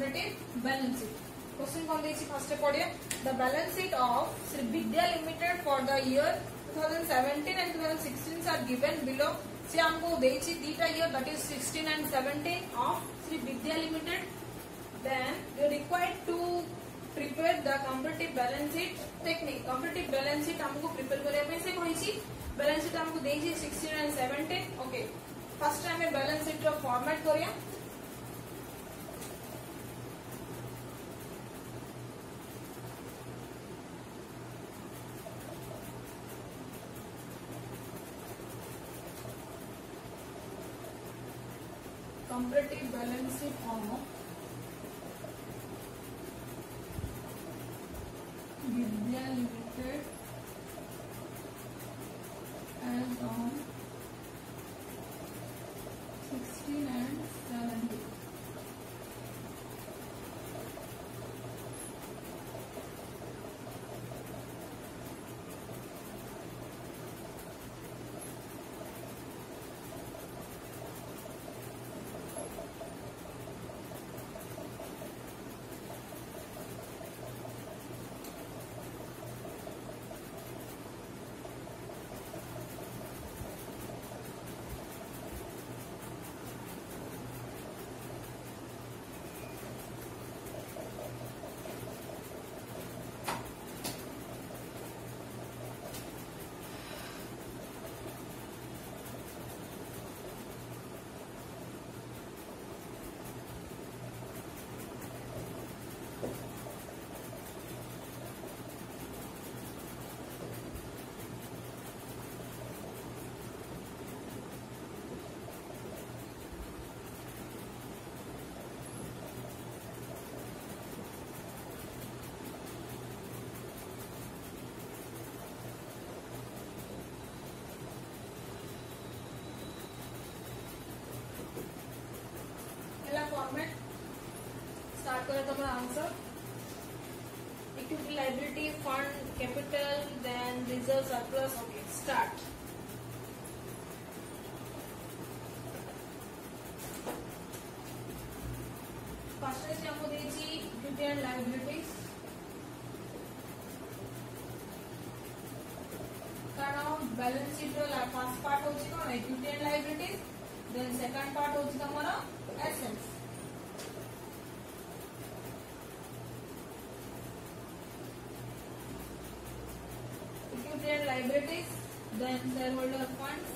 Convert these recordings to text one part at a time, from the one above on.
completed balance sheet question kon dechi first padiya the balance sheet of sri vidya limited for the year 2017 and 2016 are given below से हमको देची दीटा year that is 16 and 17 of Shri Vidya limited then you are required to prepare the comparative balance sheet technique comparative balance sheet हमको prepare करिया पे से कहिछि balance sheet हमको देछि 16 and 17 okay first time में बैलेंस शीट का format करिया comparative balance form of start করে দেবো answer equity liability fund capital then reserve surplus okay start first is हमको देची equity and liabilities कारण बैलेंस शीट रो फर्स्ट पार्ट होची कोन equity and liabilities then second part होची तमरा assets liabilities, then shareholder funds,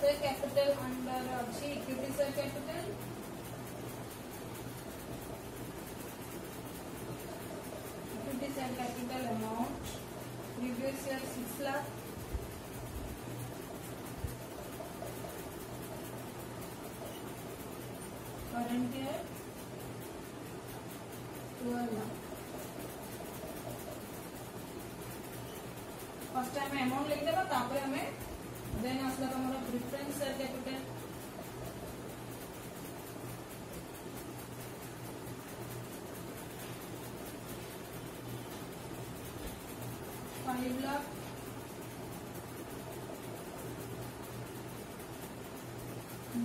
sir capital under Akshi equity sir capital equity sir capital amount previous year 6 lakh current year 12 lakh first time amount लिख देवा तापर हमें then आसला तुम्हारा sir त्या कुठे block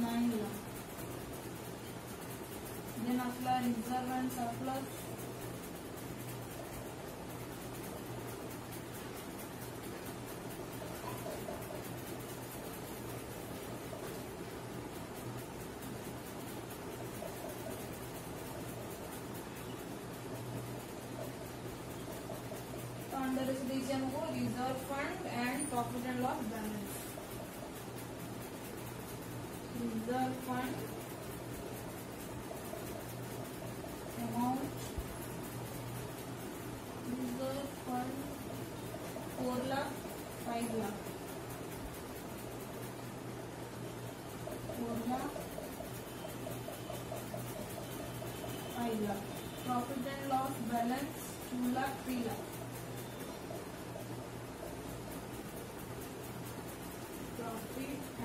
nine block then आपला reserve and surplus अंदर इस रीजन को reserve fund and profit and loss balance reserve fund profit and loss balance two lakh three lakh profit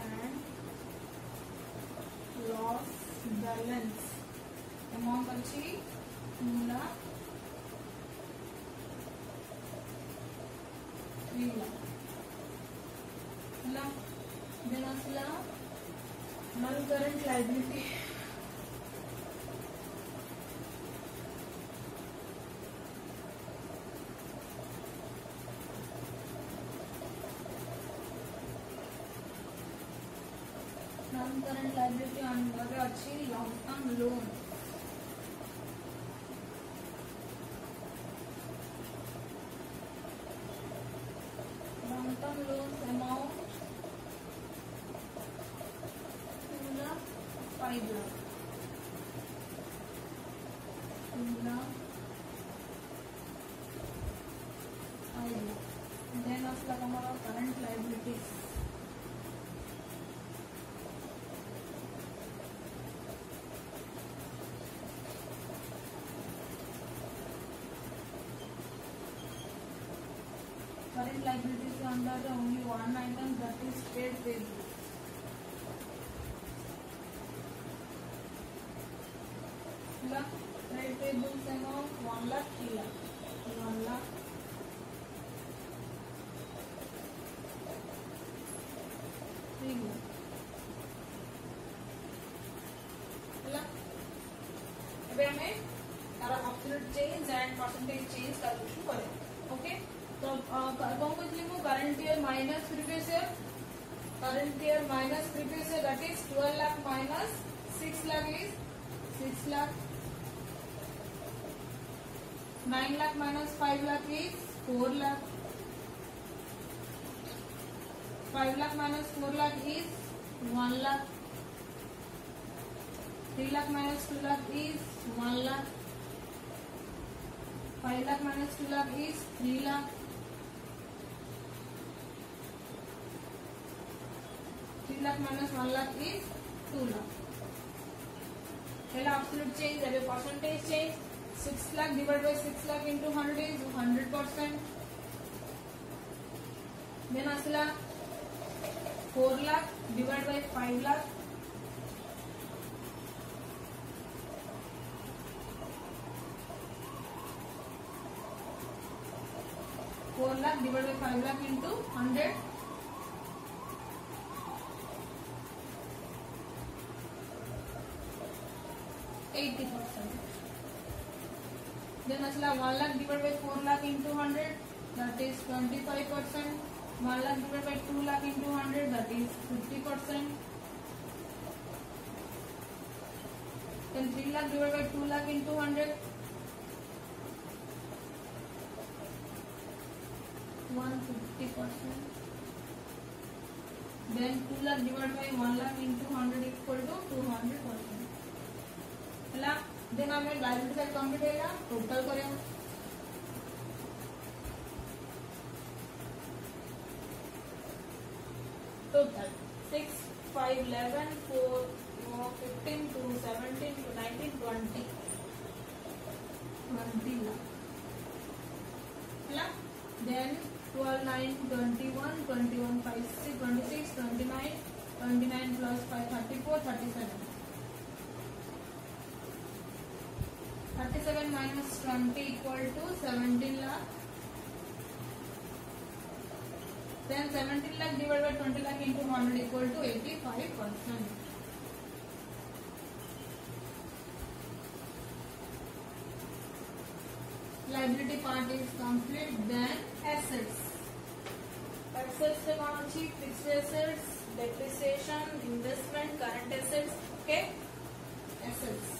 and loss balance એમાં પછી મુલા મુલા દેનાસલા null current liability current liability on lakh trade payables amount 1 lakh 3 lakh 1 lakh three lakh ହେଲା ଏବେ ଆମେ ତାର absolute change and percentage change calculation କରିବା ଓକେ ତ କ'ଣ କହୁଥିଲି ମୁଁ current year minus previous year current year minus previous year that is 12 lakh minus 6 lakh is 6 lakh 9 lakh minus 5 lakh is 4 lakh 5 lakh minus 4 lakh is 1 lakh 3 lakh minus 2 lakh is 1 lakh 5 lakh minus 2 lakh is 3 lakh 3 lakh minus 1 lakh is 2 lakh. Well, absolute change, there will be percentage change. 6 lakh divided by 6 lakh into 100 is 100%. Then asla 4 lakh divided by 5 lakh. 4 lakh divided by 5 lakh into 100. 80%. Then achla 1 lakh divided by 4 lakh into 100 that is 25 percent. 1 lakh divided by 2 lakh into 100 that is 50 percent. Then 3 lakh divided by 2 lakh into 100. 150 percent. Then 2 lakh divided by 1 lakh into 100 equal to 200 percent. Then আমরা লাইব্রেরিটা complete হয়ে গেলাম total করে total 6 5 11 4 15 to 17 to 19 20 20 la then 12 9 21 21 5 6 26 29 29 plus 5 34 37 seven minus twenty equal to seventeen lakh. Then seventeen lakh divided by twenty lakh into hundred equal to eighty-five percent. Liability part is complete. Then assets. Assets से कौन अच्छी? Fixed assets, depreciation, investment, current assets. Okay. Assets.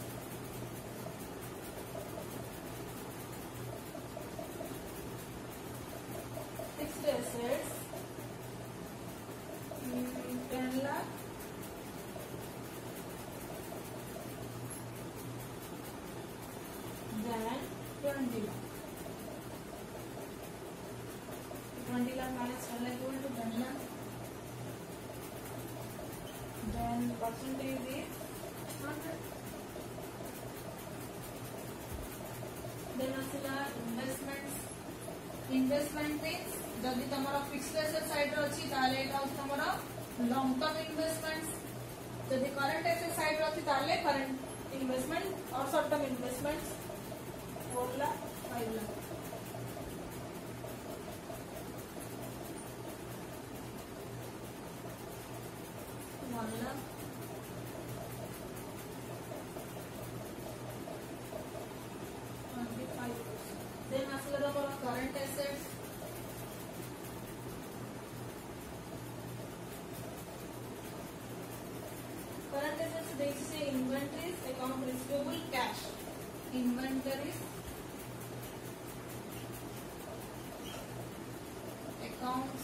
Gandila. Gandila minus 1 equal to Gandila. Then percentage is 100. Then also the investments. Investment means जदि तुम fix asset sad रही तुम long term investment जदि current asset sad रही current investment और short term investments inventories, account receivable, cash. Inventories,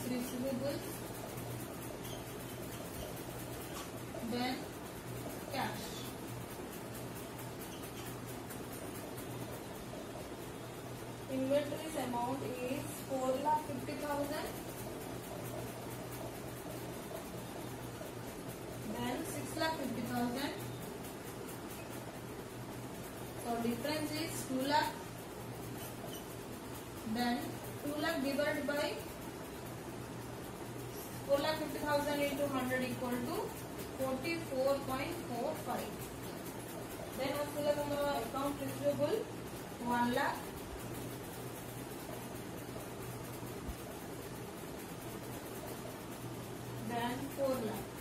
receivable then cash inventory's amount is 4 difference is 2 lakh then 2 lakh divided by four lakh fifty thousand into hundred equal to forty four point four five then आसला तुम account receivable one lakh then four lakh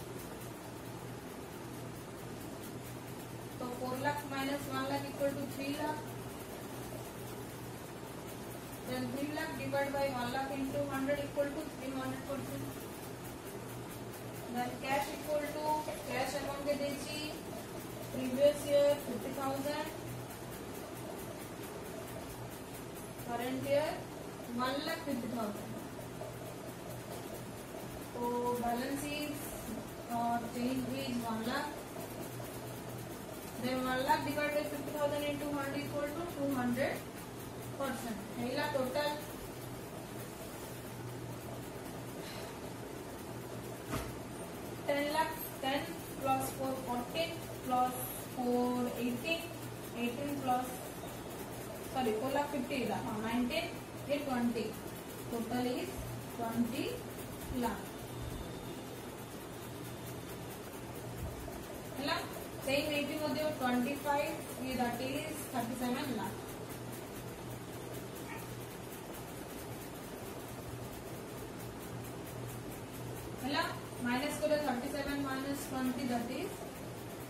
तो four lakh minus one lakh equal to three lakh then three lakh divide by one lakh into hundred equal to three hundred percent then cash equal to cash amount दे दीजिए previous year fifty thousand current year one lakh fifty thousand तो balance is uh, change is one lakh then one lakh divided by fifty thousand into hundred equal to two hundred percent यही ला total 10 plus 4 14 plus 4 18 18 plus sorry 4 lakh 50 is 19 is 20 total is 20 lakh ହେଲା ସେଇ ନେଇକି ମଧ୍ୟ 25 ଇଏ that is 37 lakh 20 that is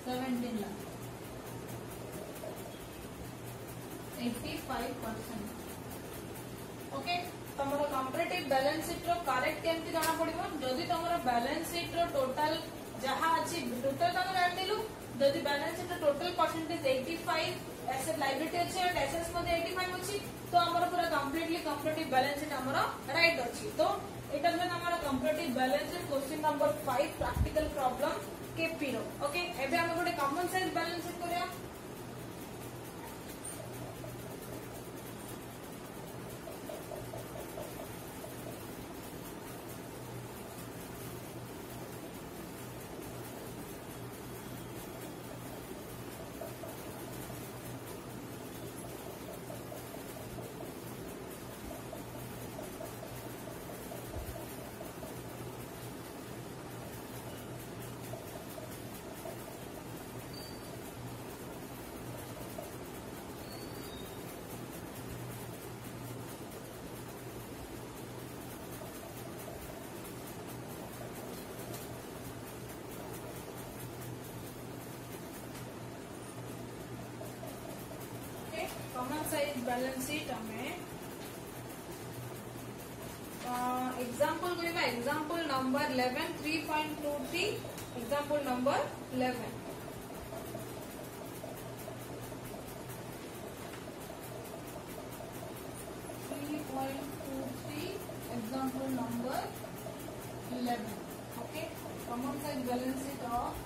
17 lakh. 85 percent. Okay. তোমার comparative balance sheet র correct কেমতি জানা পড়িব যদি তোমার ব্যালেন্স সিট র টোটাল যাহা আছে টোটাল তুমি জানিলু যদি ব্যালেন্স সিট র টোটাল পার্সেন্টেজ 85 অ্যাসেট লাইবিলিটি আছে আর অ্যাসেটস মধ্যে 85 আছে তো আমার পুরা কমপ্লিটলি কম্পারেটিভ ব্যালেন্স সিট আমার রাইট আছে তো it has been हमारा comparative balance है question number 5 practical problem के पीरो ओके एबे हमें गोटे common sense balance करिया size balance sheet हमें example गुलिगा example number 11 3.23 example number 11 3.23 example number 11 okay common size balance sheet of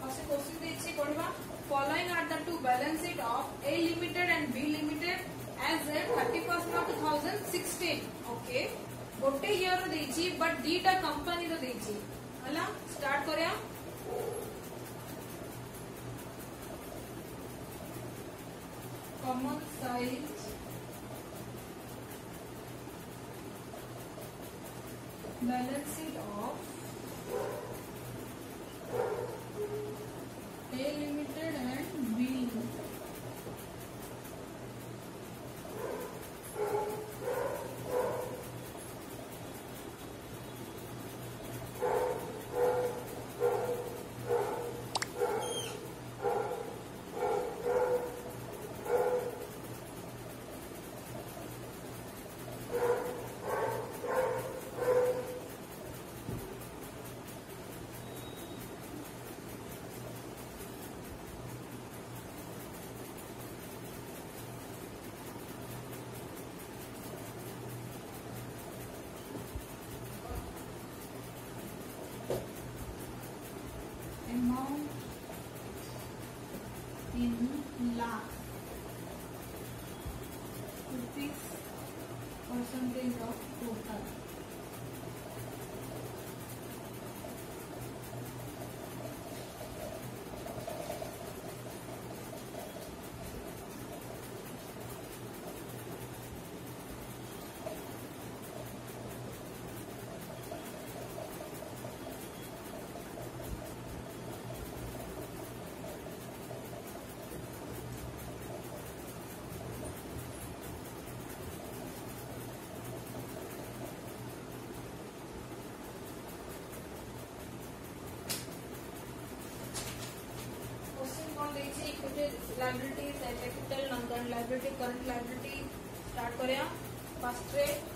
first question देखिए कौन बा following are the two balance sheet of A limited and B limited as at 31st ऑफ 2016 okay गोटे year देइछि but डीटा company रो देइछि हला स्टार्ट करया common size balance sheet of pieces or something of total. Current liability current liability start करें first trade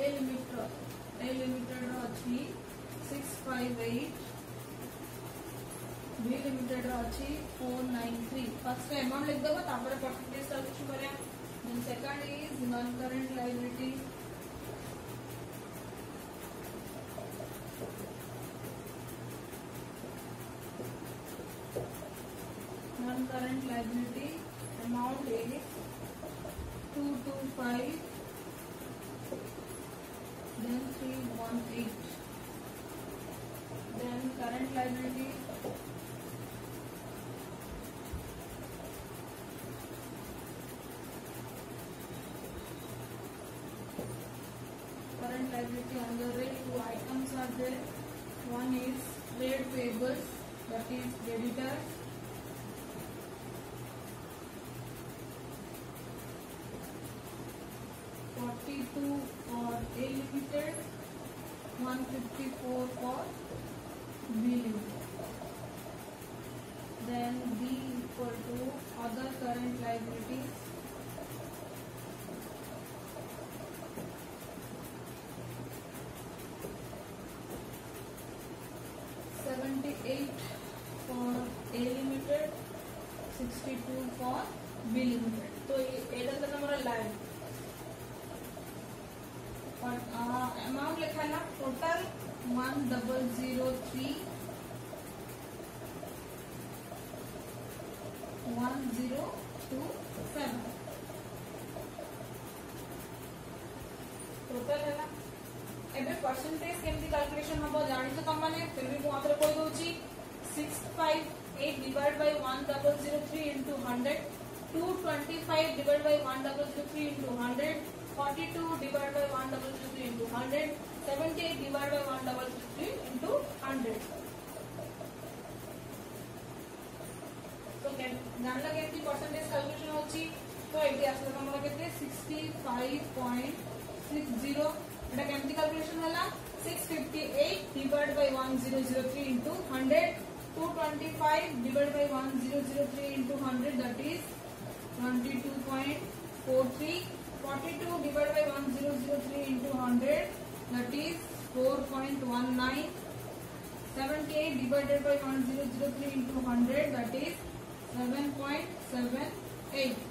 A limit A limited వచ్చి six five eight B limited వచ్చి four nine three first amount లిఖదో తాపడ percentage చదువు మరా then second is non current liability non current liability amount is 225 public library current liability on the rate two items are there one is trade payables that is creditors forty two for a limited one fifty four for milli. Then B equal to other current liabilities total ହେଲା ଏବେ percentage କେମିତି calculation ହବ ଜାଣିଛ ତମମାନେ ଫିର ବି ମୁଁ ଆଉଥରେ କହିଦେଉଛି six five eight divide by one double zero three into hundred two twenty five divide by one double zero three into hundred forty two divide by one double three three into hundred seventy eight divide by one double three three into hundred तो जानला केमती percentage calculation अच्छी तो ये आसला तुम के sixty five point केते 65.60 এটা কেমতি ক্যালকুলেশন হলা 658 divided by 1003 into 100 225 divided by 1003 into 100 that is 22.43 42 divided by 1003 into 100 that is 4.19 78 divided by 1003 into 100 that is 7.78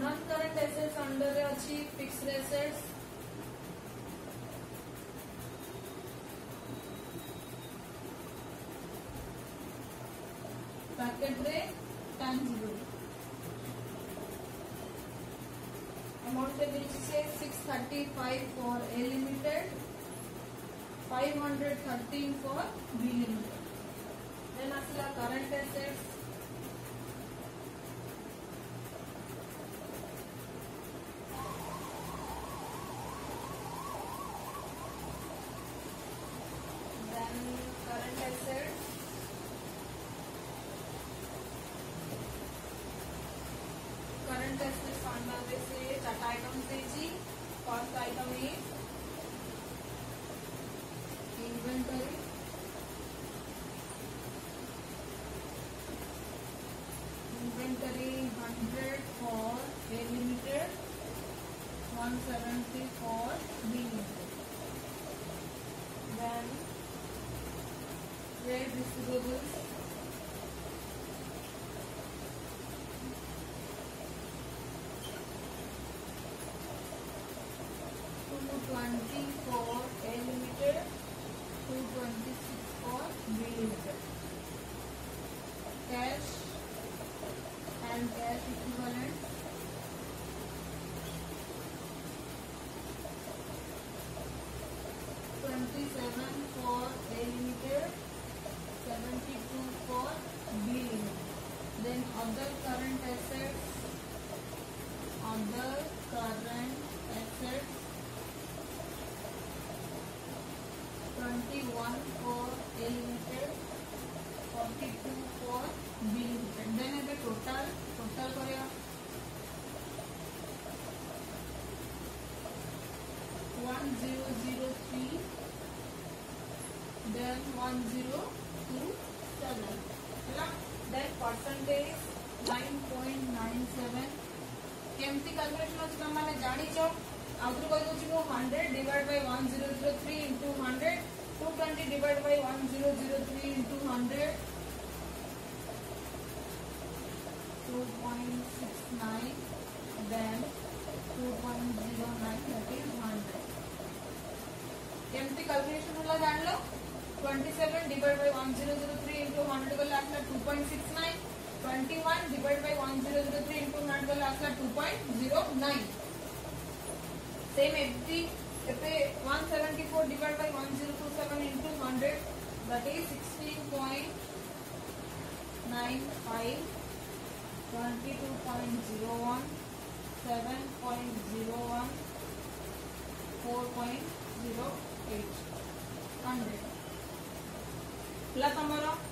Non-current assets under अच्छी fixed assets. Packet रे tangible. Amount के बीच से 635 for A limited, 513 for B limited. हमें inventory inventory for B limited one one zero two seven है ना then percentage nine point nine seven केमती calculation अच्छी तुम मैंने जाच आउथर कही मुझे hundred divide by one zero zero three into hundred two twenty divide by one zero zero three into hundred two point six nine then two point zero nine thirty hundred केमती calculation है जान लो 27 divided by 1003 into 100 का last में 2.69 21 divided by 1003 into 100 का last में 2.09 same FD एपे 174 divided by 1027 into 100 that is 16.95 22.01 7.01 4.08 100 plus आमर